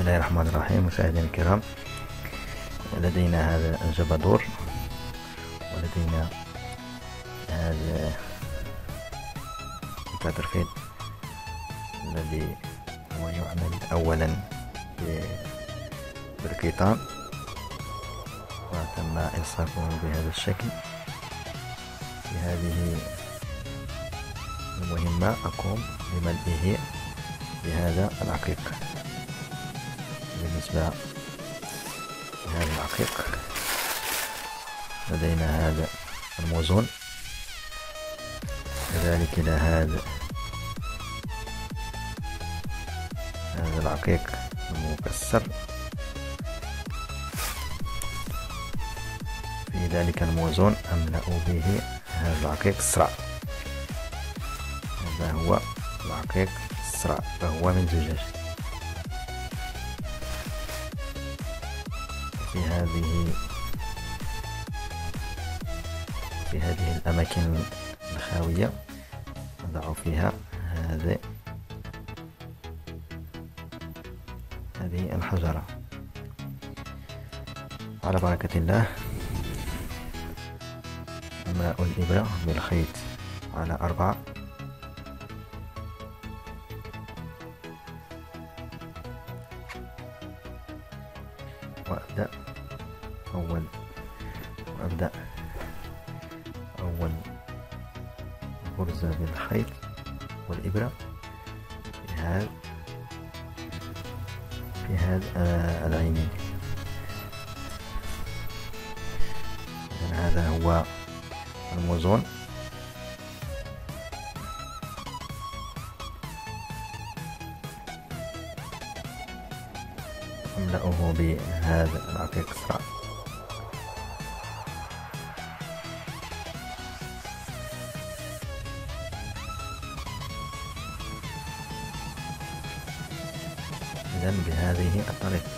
الله الرحمن الرحيم مشاهدينا الكرام لدينا هذا الجبدور ولدينا هذا الكاترفيل الذي هو يعمل أولا بالكيطان وتم إلصاقه بهذا الشكل في هذه المهمة أقوم بملئه بهذا العقيق بالنسبة لهذا العقيق. لدينا هذا الموزون. كذلك إلى هذا هذا العقيق المكسر. في ذلك الموزون أملأ به هذا العقيق الصراع هذا هو العقيق الصراع فهو من زجاج. هذه في هذه الأماكن الخاوية نضع فيها هذه هذه الحجرة. على بركة الله ماء الإبرة بالخيط على أربعة وأبدأ. أول. وأبدأ أول. غرزة بالخيط والإبرة. في هذا. في هذا آه العينين. هذا هو الموزون. أملأه بهذا العقيق. الصراع إذن بهذه الطريقة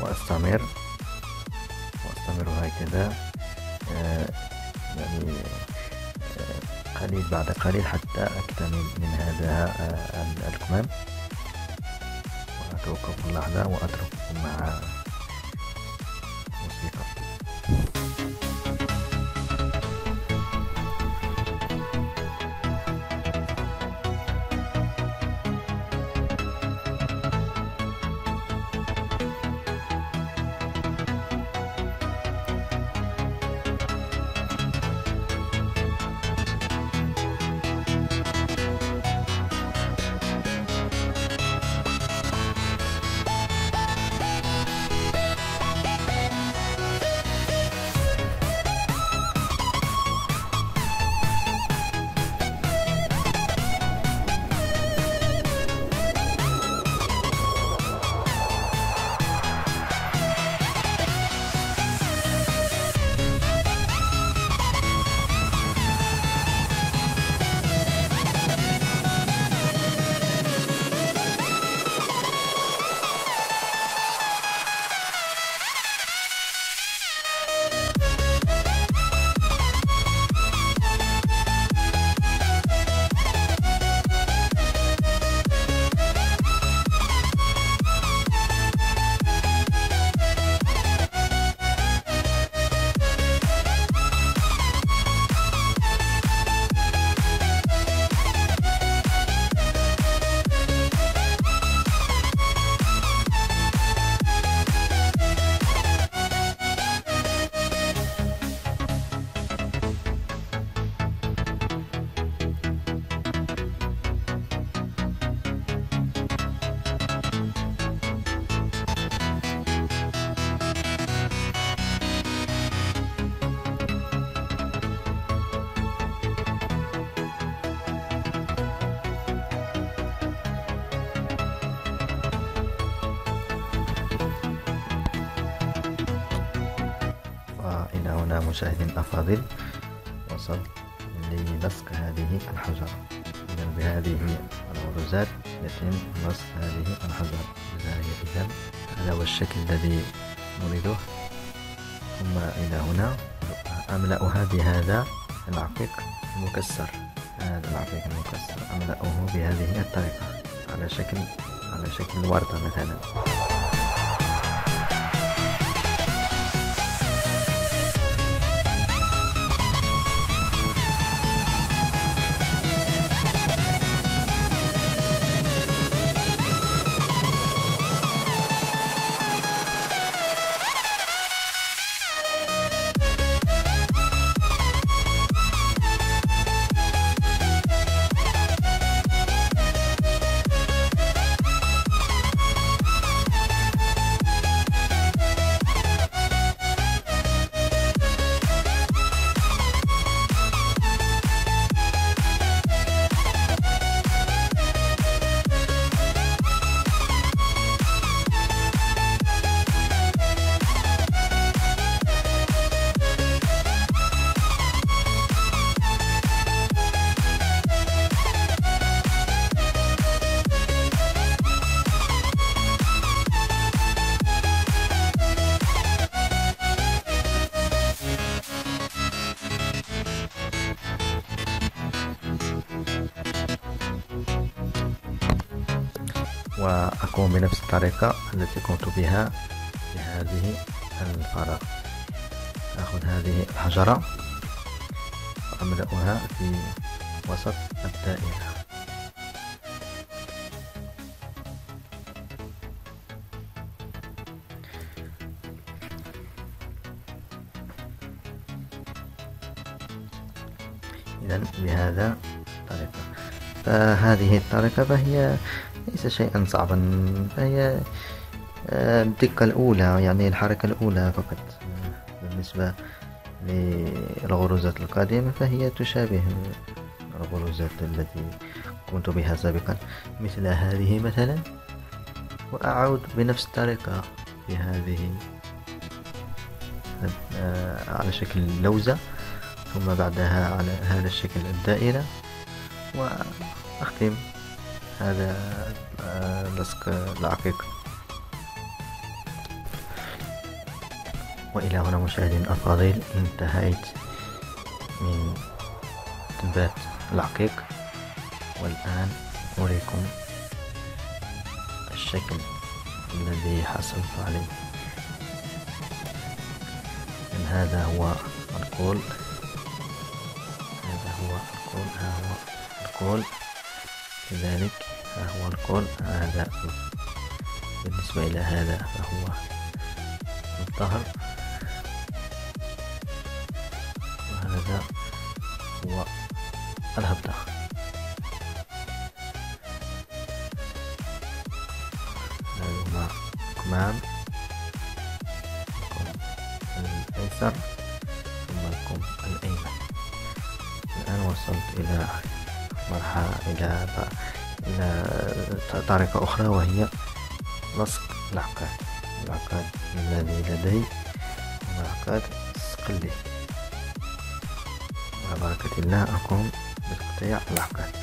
وأستمر وأستمر هكذا آه يعني آه قليل بعد قليل حتى أكتمل من هذا آه الكمام وأترككم لحظة وأترككم مع مشاهدين الأفاضل وصلت للصق هذه الحجرة إذا بهذه الغرزات يتم لصق هذه الحجرة إذا هذا هو الشكل الذي نريده. ثم إلى هنا أملأها بهذا العقيق المكسر. هذا العقيق المكسر أملأه بهذه الطريقة على شكل على شكل وردة مثلا. وأقوم بنفس الطريقة التي قمت بها في هذه الفراغ أخذ هذه الحجرة وأملأها في وسط الدائرة. إذا بهذا الطريقة. فهذه الطريقة فهي ليس شيئا صعبا. فهي آه، الدقة الأولى يعني الحركة الأولى فقط. بالنسبة للغروزات القادمة فهي تشابه الغروزات التي قمت بها سابقا. مثل هذه مثلا وأعود بنفس الطريقة في هذه آه، على شكل لوزة ثم بعدها على هذا الشكل الدائرة وأختم هذا لصق آه، العقيق. وإلى هنا مشاهدين الأفاضل انتهيت من تنبات العقيق. والآن أريكم الشكل الذي حصلت عليه. إن هذا هو القول. هذا هو القول. ها هو القول. كذلك ها هو القول هذا بالنسبة إلى هذا فهو الظهر وهذا هو الهبدة هذا كمام الأيسر. مرحلة إلى طريقة أخرى وهي لصق العقاد. العقاد الذي لدي العقاد الصقلي على بركة الله أقوم بتقطيع العقاد.